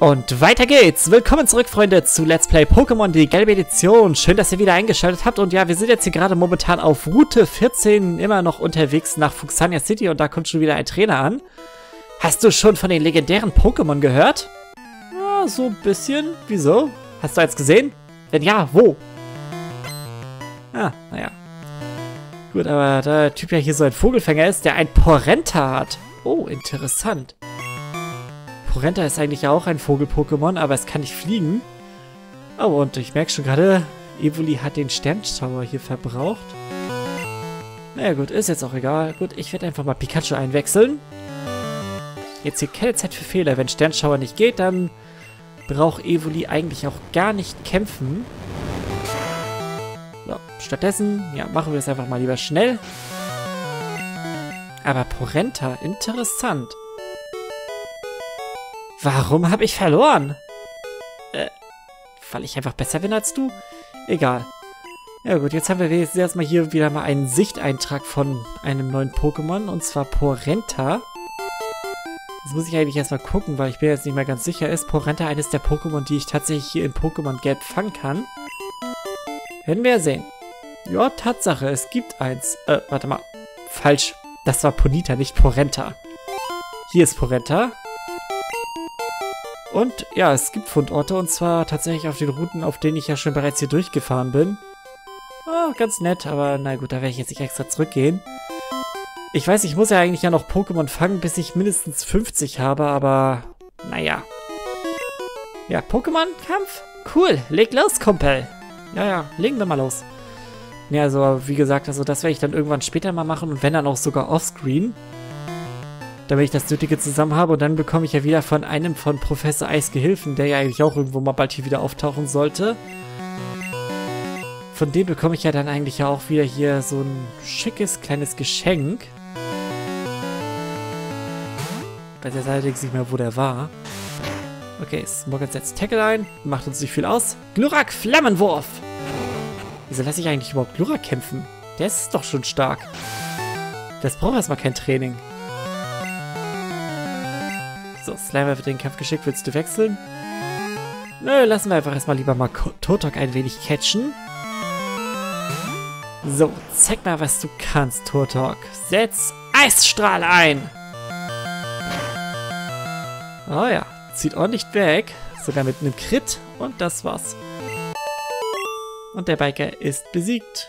Und weiter geht's. Willkommen zurück, Freunde, zu Let's Play Pokémon, die gelbe Edition. Schön, dass ihr wieder eingeschaltet habt. Und ja, wir sind jetzt hier gerade momentan auf Route 14 immer noch unterwegs nach Fuxania City. Und da kommt schon wieder ein Trainer an. Hast du schon von den legendären Pokémon gehört? Ja, so ein bisschen. Wieso? Hast du eins gesehen? Wenn ja, wo? Ah, naja. Gut, aber da der Typ ja hier so ein Vogelfänger ist, der ein Porenta hat. Oh, interessant. Porenta ist eigentlich auch ein Vogel-Pokémon, aber es kann nicht fliegen. Oh, und ich merke schon gerade, Evoli hat den Sternschauer hier verbraucht. Naja gut, ist jetzt auch egal. Gut, ich werde einfach mal Pikachu einwechseln. Jetzt hier keine Zeit für Fehler. Wenn Sternschauer nicht geht, dann braucht Evoli eigentlich auch gar nicht kämpfen. So, stattdessen, ja, machen wir es einfach mal lieber schnell. Aber Porenta, interessant. Warum habe ich verloren? Äh, weil ich einfach besser bin als du? Egal. Ja gut, jetzt haben wir jetzt erstmal hier wieder mal einen Sichteintrag von einem neuen Pokémon, und zwar Porenta. Jetzt muss ich eigentlich erstmal gucken, weil ich bin jetzt nicht mehr ganz sicher. Ist Porenta eines der Pokémon, die ich tatsächlich hier in Pokémon Gelb fangen kann? Werden wir ja sehen. Ja, Tatsache, es gibt eins. Äh, warte mal. Falsch. Das war Ponita, nicht Porenta. Hier ist Porenta. Und ja, es gibt Fundorte und zwar tatsächlich auf den Routen, auf denen ich ja schon bereits hier durchgefahren bin. Oh, ganz nett, aber na gut, da werde ich jetzt nicht extra zurückgehen. Ich weiß, ich muss ja eigentlich ja noch Pokémon fangen, bis ich mindestens 50 habe, aber naja. Ja, Pokémon-Kampf? Cool, leg los, Kumpel. Ja, ja, legen wir mal los. Ja, also wie gesagt, also das werde ich dann irgendwann später mal machen und wenn dann auch sogar offscreen damit ich das Nötige zusammen habe. Und dann bekomme ich ja wieder von einem von Professor Eis Gehilfen, der ja eigentlich auch irgendwo mal bald hier wieder auftauchen sollte. Von dem bekomme ich ja dann eigentlich ja auch wieder hier so ein schickes kleines Geschenk. Weiß jetzt allerdings nicht mehr, wo der war. Okay, Smoggert setzt Tackle ein, macht uns nicht viel aus. Glurak Flammenwurf! Wieso lasse ich eigentlich überhaupt Glurak kämpfen? Der ist doch schon stark. Das braucht erstmal kein Training. So, Slimer wird in den Kampf geschickt. Willst du wechseln? Nö, lassen wir einfach erstmal lieber mal Totok ein wenig catchen. So, zeig mal, was du kannst, Totok. Setz Eisstrahl ein! Oh ja, zieht ordentlich weg. Sogar mit einem Crit. Und das war's. Und der Biker ist besiegt.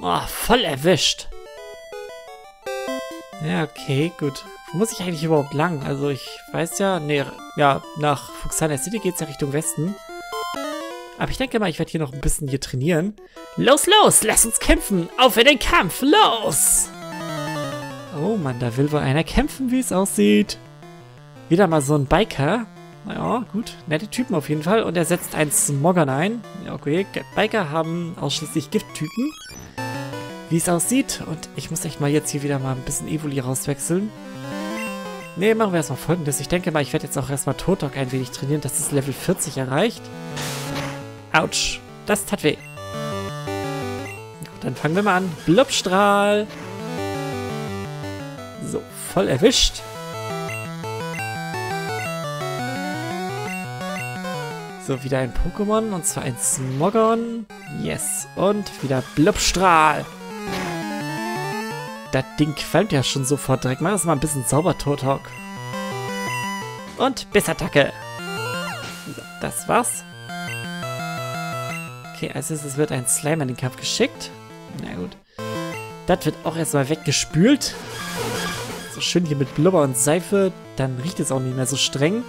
Oh, voll erwischt. Ja, okay, gut. Wo muss ich eigentlich überhaupt lang? Also ich weiß ja, nee, ja, nach Fuxana City geht es ja Richtung Westen. Aber ich denke mal, ich werde hier noch ein bisschen hier trainieren. Los, los, lass uns kämpfen! Auf in den Kampf, los! Oh Mann, da will wohl einer kämpfen, wie es aussieht. Wieder mal so ein Biker. Naja, gut, nette Typen auf jeden Fall. Und er setzt einen Smoggern ein. Ja, okay, Biker haben ausschließlich Gifttypen. Wie es aussieht. Und ich muss echt mal jetzt hier wieder mal ein bisschen Evoli rauswechseln. Ne, machen wir erstmal folgendes. Ich denke mal, ich werde jetzt auch erstmal Totok ein wenig trainieren. Das ist Level 40 erreicht. Autsch. Das tat weh. Dann fangen wir mal an. Blubstrahl. So, voll erwischt. So, wieder ein Pokémon. Und zwar ein Smogon. Yes. Und wieder Blubstrahl. Das Ding qualmt ja schon sofort direkt. Mach das mal ein bisschen sauber, Tothawk. Und Bissattacke. Das war's. Okay, als erstes wird ein Slime in den Kampf geschickt. Na gut. Das wird auch erstmal weggespült. So schön hier mit Blubber und Seife. Dann riecht es auch nicht mehr so streng.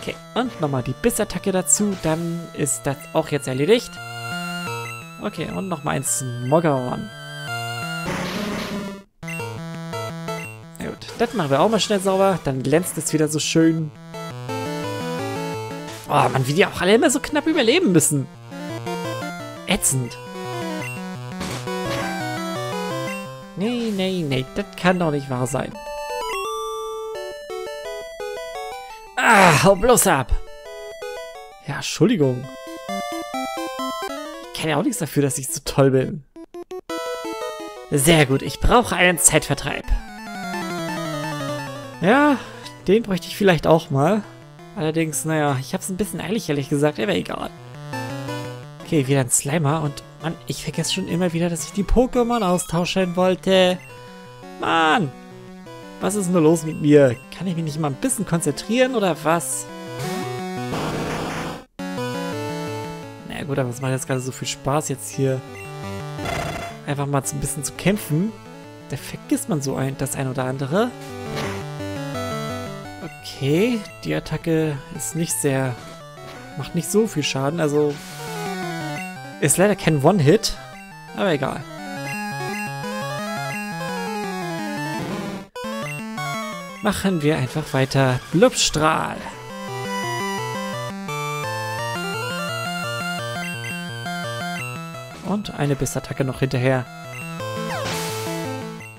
Okay, und nochmal die Bissattacke dazu. Dann ist das auch jetzt erledigt. Okay, und nochmal ein Smoggerhorn. Na gut, das machen wir auch mal schnell sauber. Dann glänzt es wieder so schön. Oh man, wie die auch alle immer so knapp überleben müssen. Ätzend. Nee, nee, nee, das kann doch nicht wahr sein. Ah, hau bloß ab. Ja, Entschuldigung kann ja auch nichts dafür, dass ich so toll bin. Sehr gut, ich brauche einen Zeitvertreib. Ja, den bräuchte ich vielleicht auch mal. Allerdings, naja, ich habe es ein bisschen eilig, ehrlich gesagt, aber egal. Okay, wieder ein Slimer und Mann, ich vergesse schon immer wieder, dass ich die Pokémon austauschen wollte. Mann, was ist nur los mit mir? Kann ich mich nicht mal ein bisschen konzentrieren oder was? Gut, aber es macht jetzt gerade so viel Spaß, jetzt hier einfach mal ein bisschen zu kämpfen. Da vergisst man so ein, das ein oder andere. Okay, die Attacke ist nicht sehr... macht nicht so viel Schaden, also... Ist leider kein One-Hit, aber egal. Machen wir einfach weiter. Blubstrahl. Und eine Bissattacke noch hinterher.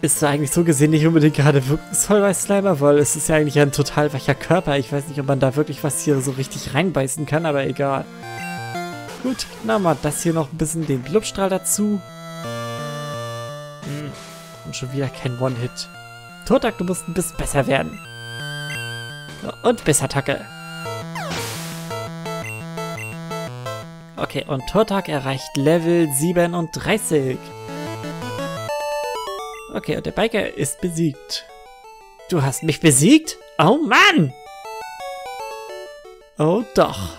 Ist da eigentlich so gesehen nicht unbedingt gerade wirkungsvoll bei Slimer, weil es ist ja eigentlich ein total weicher Körper. Ich weiß nicht, ob man da wirklich was hier so richtig reinbeißen kann, aber egal. Gut, na mal das hier noch ein bisschen den Blubstrahl dazu. Hm. Und schon wieder kein One-Hit. Totak, du musst ein bisschen besser werden. Und Bissattacke. Okay, und Tortag erreicht Level 37. Okay, und der Biker ist besiegt. Du hast mich besiegt? Oh Mann! Oh doch.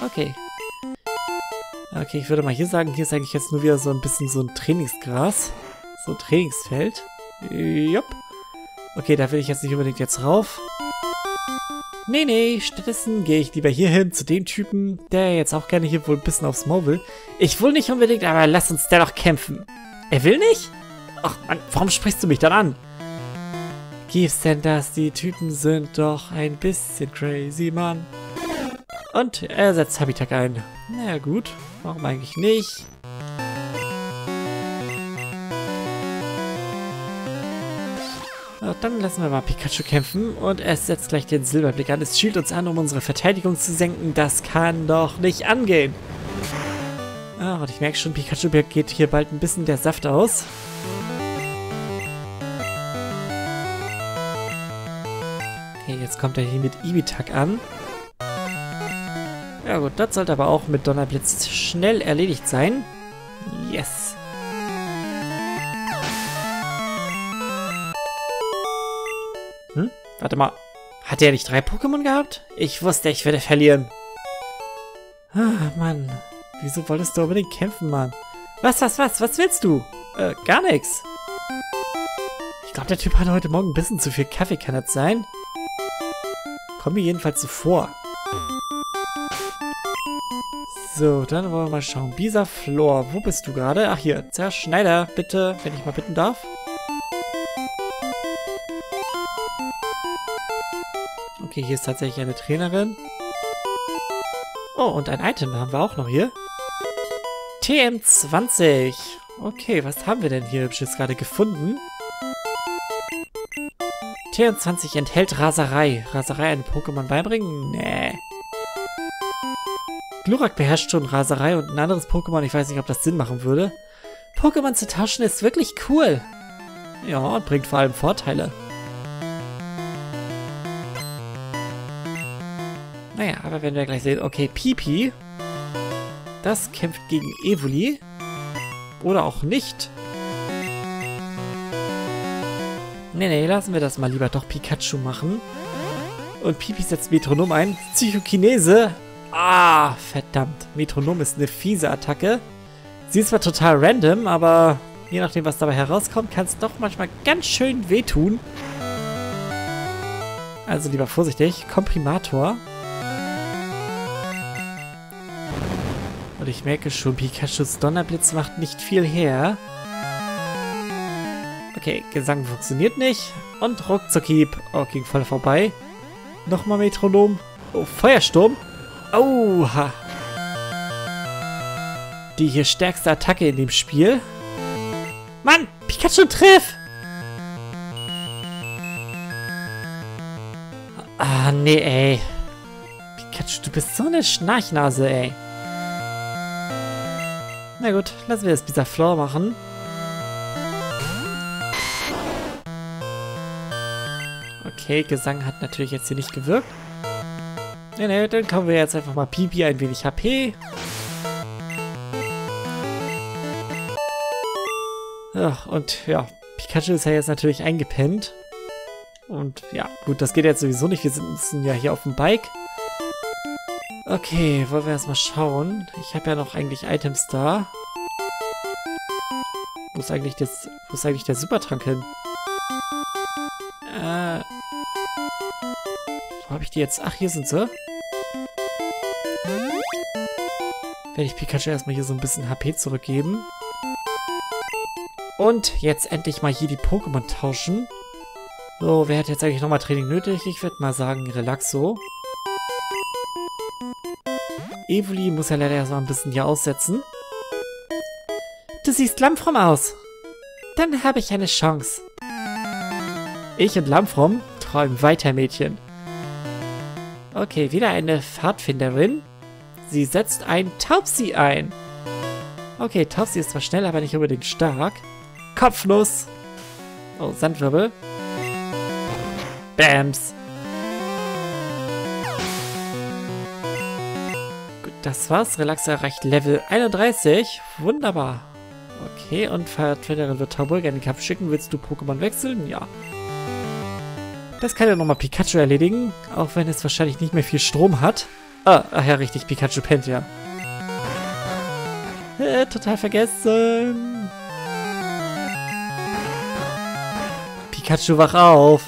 Okay. Okay, ich würde mal hier sagen, hier ist eigentlich jetzt nur wieder so ein bisschen so ein Trainingsgras. So ein Trainingsfeld. Jupp. Okay, da will ich jetzt nicht unbedingt jetzt rauf. Nee, nee, stattdessen gehe ich lieber hier hin zu dem Typen, der jetzt auch gerne hier wohl ein bisschen aufs Maul will. Ich will nicht unbedingt, aber lass uns dennoch kämpfen. Er will nicht? Ach Mann, warum sprichst du mich dann an? Gibt's denn das? Die Typen sind doch ein bisschen crazy, Mann. Und er setzt Habitat ein. Na naja, gut, warum eigentlich nicht? Dann lassen wir mal Pikachu kämpfen und es setzt gleich den Silberblick an. Es schielt uns an, um unsere Verteidigung zu senken. Das kann doch nicht angehen. Ah, und ich merke schon, Pikachu geht hier bald ein bisschen der Saft aus. Okay, jetzt kommt er hier mit Ibitak an. Ja gut, das sollte aber auch mit Donnerblitz schnell erledigt sein. Yes. Warte mal. Hat er nicht drei Pokémon gehabt? Ich wusste, ich werde verlieren. Ah, Mann. Wieso wolltest du unbedingt kämpfen, Mann? Was, was, was? Was willst du? Äh, gar nichts. Ich glaube, der Typ hatte heute Morgen ein bisschen zu viel Kaffee, kann das sein? Kommt mir jedenfalls so vor. So, dann wollen wir mal schauen. Bisa Flor, wo bist du gerade? Ach, hier. Zerschneider, bitte, wenn ich mal bitten darf. Okay, hier ist tatsächlich eine Trainerin. Oh, und ein Item haben wir auch noch hier. TM20. Okay, was haben wir denn hier hübsches gerade gefunden? TM20 enthält Raserei. Raserei einem Pokémon beibringen? Nee. Glurak beherrscht schon Raserei und ein anderes Pokémon, ich weiß nicht, ob das Sinn machen würde. Pokémon zu tauschen ist wirklich cool. Ja, und bringt vor allem Vorteile. Aber wenn wir gleich sehen, okay, Pipi, das kämpft gegen Evoli. Oder auch nicht. Nee, nee, lassen wir das mal lieber doch Pikachu machen. Und Pipi setzt Metronom ein. Psychokinese. Ah, verdammt. Metronom ist eine fiese Attacke. Sie ist zwar total random, aber je nachdem, was dabei herauskommt, kann es doch manchmal ganz schön wehtun. Also lieber vorsichtig. Komprimator. Und ich merke schon, Pikachus Donnerblitz macht nicht viel her. Okay, Gesang funktioniert nicht. Und Ruckzuckhieb. Oh, ging voll vorbei. Nochmal Metronom. Oh, Feuersturm. Oha. Die hier stärkste Attacke in dem Spiel. Mann, Pikachu triff! Ah, nee, ey. Pikachu, du bist so eine Schnarchnase, ey. Na gut, lassen wir es dieser Floor machen. Okay, Gesang hat natürlich jetzt hier nicht gewirkt. Ne, ne, dann kommen wir jetzt einfach mal Pipi ein wenig HP. Ach, und ja, Pikachu ist ja jetzt natürlich eingepennt. Und ja, gut, das geht jetzt sowieso nicht. Wir sind ja hier auf dem Bike. Okay, wollen wir erstmal schauen. Ich habe ja noch eigentlich Items da. Wo ist eigentlich, das, wo ist eigentlich der Supertrank hin? Äh. Wo habe ich die jetzt? Ach, hier sind sie. Werde ich Pikachu erstmal hier so ein bisschen HP zurückgeben. Und jetzt endlich mal hier die Pokémon tauschen. So, wer hat jetzt eigentlich nochmal Training nötig? Ich würde mal sagen Relaxo. Evoli muss ja leider erstmal ein bisschen hier aussetzen. Du siehst lammfromm aus. Dann habe ich eine Chance. Ich und Lammfromm träumen weiter, Mädchen. Okay, wieder eine Pfadfinderin. Sie setzt ein Taubsi ein. Okay, Taubsi ist zwar schnell, aber nicht unbedingt stark. Kopfnuss. Oh, Sandwirbel. Bams. Das war's. Relax erreicht Level 31. Wunderbar. Okay, und Vertreterin wird Tauburger in den Kampf schicken. Willst du Pokémon wechseln? Ja. Das kann ja nochmal Pikachu erledigen, auch wenn es wahrscheinlich nicht mehr viel Strom hat. Ah, ach ja, richtig, Pikachu pennt ja. Äh, total vergessen. Pikachu, wach auf!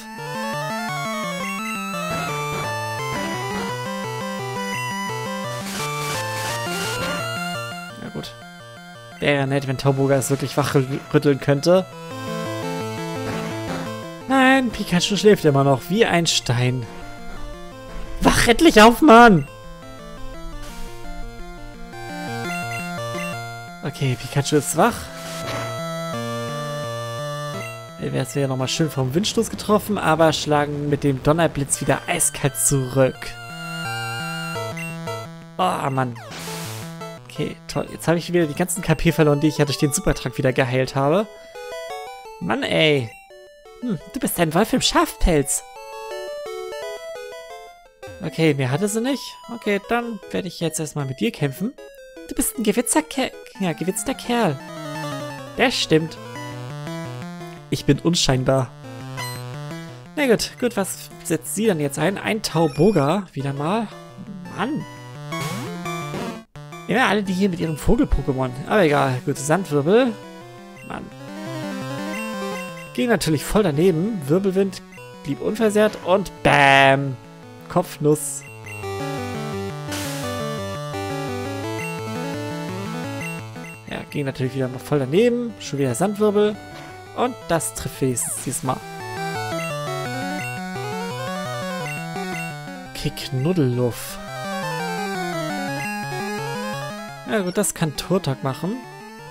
Wäre nett, wenn Tauboga es wirklich wachrütteln könnte. Nein, Pikachu schläft immer noch wie ein Stein. Wach endlich auf, Mann! Okay, Pikachu ist wach. Wäre es ja nochmal schön vom Windstoß getroffen, aber schlagen mit dem Donnerblitz wieder eiskalt zurück. Oh, Mann. Okay, toll. Jetzt habe ich wieder die ganzen KP verloren, die ich ja durch den Supertrank wieder geheilt habe. Mann, ey. Hm, du bist ein Wolf im Schafpelz. Okay, mehr hatte sie nicht. Okay, dann werde ich jetzt erstmal mit dir kämpfen. Du bist ein gewitzter Kerl. Ja, gewitzter Kerl. Das stimmt. Ich bin unscheinbar. Na gut, gut, was setzt sie dann jetzt ein? Ein Tauboga, wieder mal. Mann. Ja, alle die hier mit ihrem Vogel-Pokémon. Aber egal, gut, Sandwirbel. Mann. Ging natürlich voll daneben. Wirbelwind blieb unversehrt und BAM! Kopfnuss. Ja, ging natürlich wieder voll daneben. Schon wieder Sandwirbel. Und das trifft wenigstens diesmal. Okay, Knuddelluff. Ja gut, das kann Turtok machen.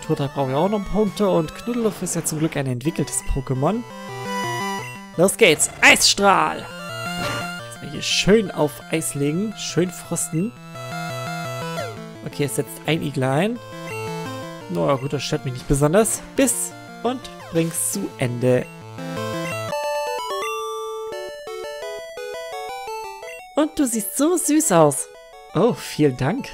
Turtok braucht ja auch noch Punkte und Knuddelluff ist ja zum Glück ein entwickeltes Pokémon. Los geht's! Eisstrahl! Erstmal hier schön auf Eis legen, schön frosten. Okay, es setzt ein Igel ein. Na no, gut, das stört mich nicht besonders. Bis und bring's zu Ende. Und du siehst so süß aus. Oh, vielen Dank.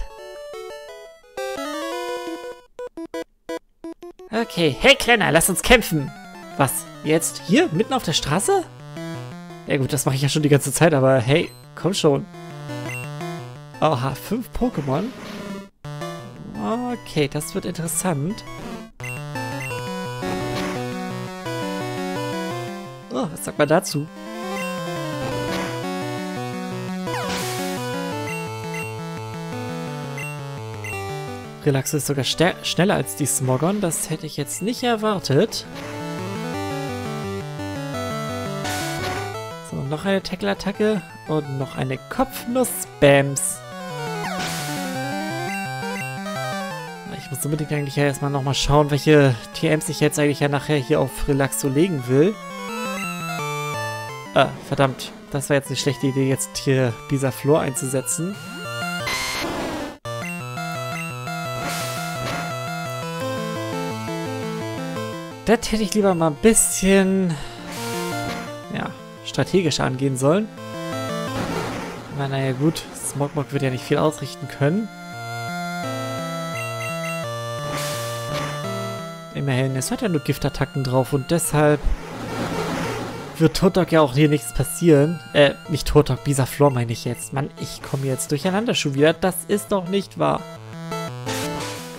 Okay, hey Kleiner, lass uns kämpfen. Was, jetzt hier, mitten auf der Straße? Ja gut, das mache ich ja schon die ganze Zeit, aber hey, komm schon. Oha, fünf Pokémon? Okay, das wird interessant. Oh, was sagt man dazu? Relaxo ist sogar schneller als die Smogon. Das hätte ich jetzt nicht erwartet. So, noch eine Tackle-Attacke und noch eine Kopfnuss-Bams. Ich muss unbedingt eigentlich erstmal nochmal schauen, welche TMs ich jetzt eigentlich ja nachher hier auf Relaxo legen will. Ah, verdammt. Das war jetzt eine schlechte Idee, jetzt hier dieser Flor einzusetzen. Das hätte ich lieber mal ein bisschen... Ja, strategisch angehen sollen. Aber naja gut, Smogmog wird ja nicht viel ausrichten können. Immerhin, es hat ja nur Giftattacken drauf und deshalb wird Totok ja auch hier nichts passieren. Äh, nicht Totok, Bisaflor meine ich jetzt. Mann, ich komme jetzt durcheinander schon wieder. Das ist doch nicht wahr.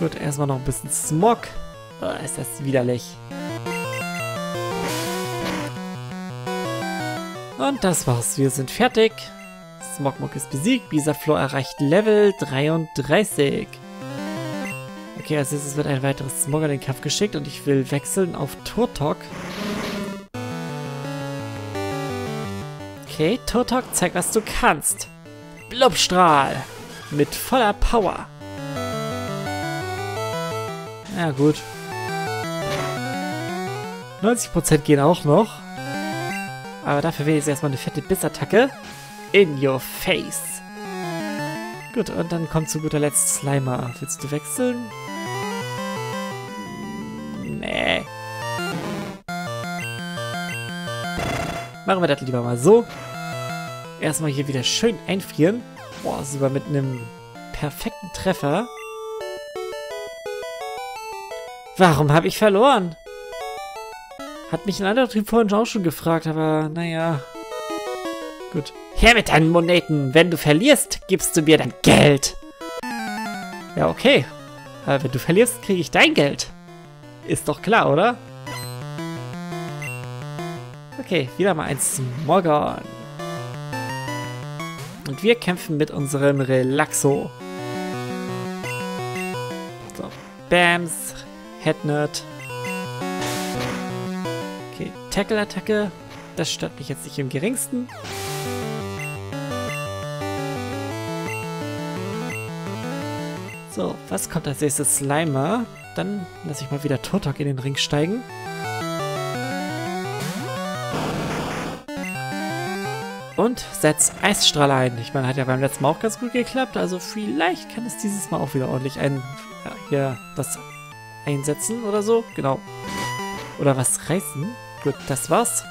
Gut, erstmal noch ein bisschen Smog. Oh, ist das widerlich. Und das war's. Wir sind fertig. Smogmog ist besiegt. Bisaflor erreicht Level 33. Okay, als nächstes wird ein weiteres Smog in den Kampf geschickt und ich will wechseln auf Turtok. Okay, Turtok, zeig, was du kannst. Blubstrahl. Mit voller Power. Ja, gut. 90% gehen auch noch. Aber dafür will ich jetzt erstmal eine fette Bissattacke. In your face. Gut, und dann kommt zu guter Letzt Slimer. Willst du wechseln? Nee. Machen wir das lieber mal so. Erstmal hier wieder schön einfrieren. Boah, sogar mit einem perfekten Treffer. Warum habe ich verloren? Hat mich ein anderer Typ vorhin auch schon gefragt, aber naja. Gut. Her mit deinen Moneten. Wenn du verlierst, gibst du mir dein Geld. Ja, okay. Aber wenn du verlierst, kriege ich dein Geld. Ist doch klar, oder? Okay, wieder mal ein Smogon. Und wir kämpfen mit unserem Relaxo. So, Bams, Headnut. Tackle-Attacke. Das stört mich jetzt nicht im geringsten. So, was kommt als nächstes? Slimer. Dann lasse ich mal wieder Turtok in den Ring steigen. Und setz Eisstrahl ein. Ich meine, hat ja beim letzten Mal auch ganz gut geklappt. Also vielleicht kann es dieses Mal auch wieder ordentlich ein, ja, hier das einsetzen oder so. Genau. Oder was reißen. Gut, das war's.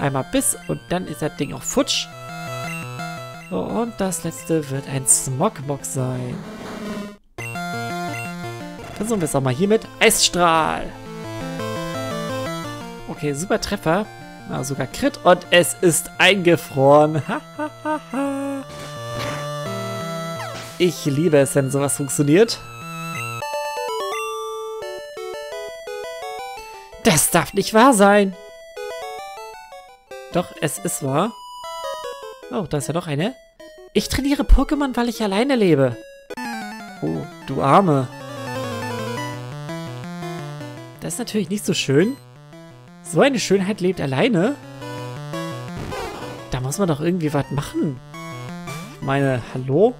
Einmal Biss und dann ist das Ding auch futsch. Und das letzte wird ein Smogmog sein. Versuchen wir es auch mal hier mit Eisstrahl. Okay, super Treffer. Ja, sogar Crit und es ist eingefroren. ich liebe es, wenn sowas funktioniert. Das darf nicht wahr sein. Doch, es ist wahr. Oh, da ist ja noch eine. Ich trainiere Pokémon, weil ich alleine lebe. Oh, du Arme. Das ist natürlich nicht so schön. So eine Schönheit lebt alleine. Da muss man doch irgendwie was machen. Ich meine, hallo?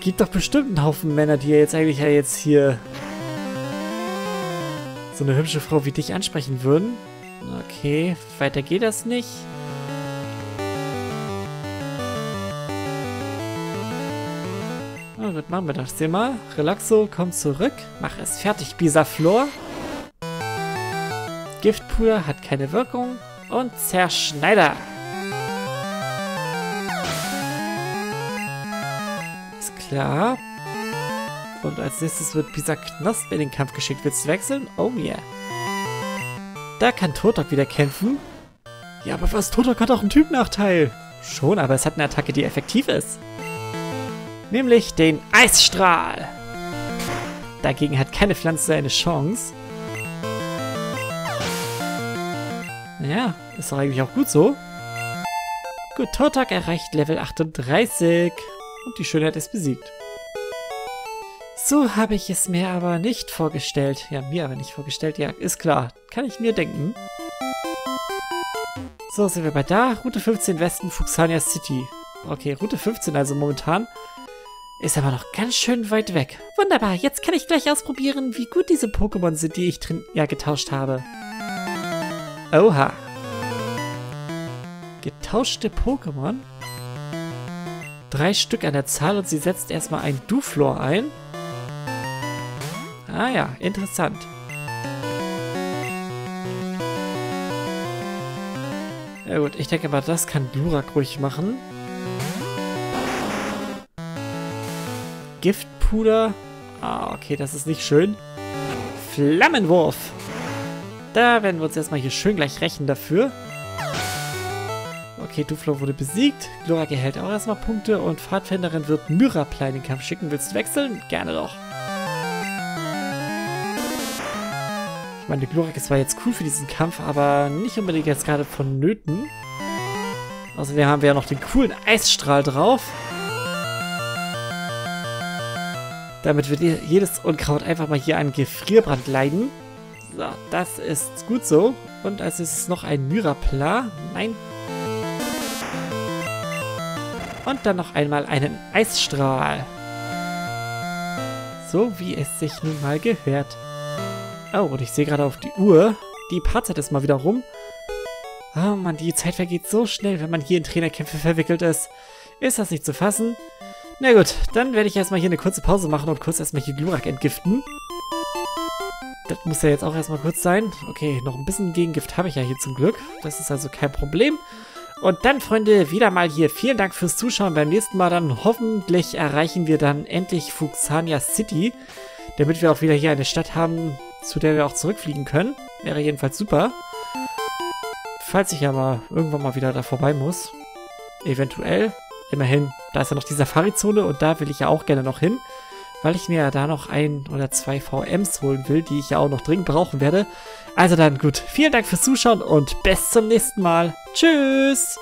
Gibt doch bestimmt einen Haufen Männer, die ja jetzt eigentlich ja jetzt hier so eine hübsche Frau wie dich ansprechen würden. Okay, weiter geht das nicht. Na gut, machen wir das hier mal. Relaxo, komm zurück. Mach es fertig, Bisaflor. Giftpuder hat keine Wirkung. Und Zerschneider. Ist klar. Und als nächstes wird dieser Knosp in den Kampf geschickt. Willst du wechseln? Oh yeah. Da kann Totok wieder kämpfen. Ja, aber was? Totok hat auch einen Typnachteil. Schon, aber es hat eine Attacke, die effektiv ist. Nämlich den Eisstrahl. Dagegen hat keine Pflanze eine Chance. Ja, ist doch eigentlich auch gut so. Gut, Tortak erreicht Level 38 und die Schönheit ist besiegt. So habe ich es mir aber nicht vorgestellt. Ja, mir aber nicht vorgestellt. Ja, ist klar. Kann ich mir denken. So, sind wir bei da. Route 15 Westen, Fuxania City. Okay, Route 15 also momentan. Ist aber noch ganz schön weit weg. Wunderbar, jetzt kann ich gleich ausprobieren, wie gut diese Pokémon sind, die ich drin ja getauscht habe. Oha. Getauschte Pokémon? Drei Stück an der Zahl und sie setzt erstmal ein Duflor ein. Ah ja, interessant. Ja gut, ich denke aber, das kann Glurak ruhig machen. Giftpuder. Ah, okay, das ist nicht schön. Flammenwurf. Da werden wir uns erstmal hier schön gleich rächen dafür. Okay, Duflo wurde besiegt. Glorak erhält auch erstmal Punkte und Pfadfinderin wird Myrapla in den Kampf schicken. Willst du wechseln? Gerne doch. Meine, Glorak zwar jetzt cool für diesen Kampf, aber nicht unbedingt jetzt gerade vonnöten. Außerdem haben wir ja noch den coolen Eisstrahl drauf. Damit wird jedes Unkraut einfach mal hier an Gefrierbrand leiden. So, das ist gut so. Und als ist noch ein Myrapla. Nein. Und dann noch einmal einen Eisstrahl. So wie es sich nun mal gehört. Oh, und ich sehe gerade auf die Uhr. Die Partzeit ist mal wieder rum. Oh Mann, die Zeit vergeht so schnell, wenn man hier in Trainerkämpfe verwickelt ist. Ist das nicht zu fassen? Na gut, dann werde ich erstmal hier eine kurze Pause machen und kurz erstmal hier Glurak entgiften. Das muss ja jetzt auch erstmal kurz sein. Okay, noch ein bisschen Gegengift habe ich ja hier zum Glück. Das ist also kein Problem. Und dann, Freunde, wieder mal hier. Vielen Dank fürs Zuschauen. Beim nächsten Mal dann hoffentlich erreichen wir dann endlich Fuxania City. Damit wir auch wieder hier eine Stadt haben, zu der wir auch zurückfliegen können. Wäre jedenfalls super. Falls ich aber irgendwann mal wieder da vorbei muss. Eventuell. Immerhin, da ist ja noch die Safari-Zone und da will ich ja auch gerne noch hin, weil ich mir ja da noch ein oder zwei VMs holen will, die ich ja auch noch dringend brauchen werde. Also dann gut, vielen Dank fürs Zuschauen und bis zum nächsten Mal. Tschüss!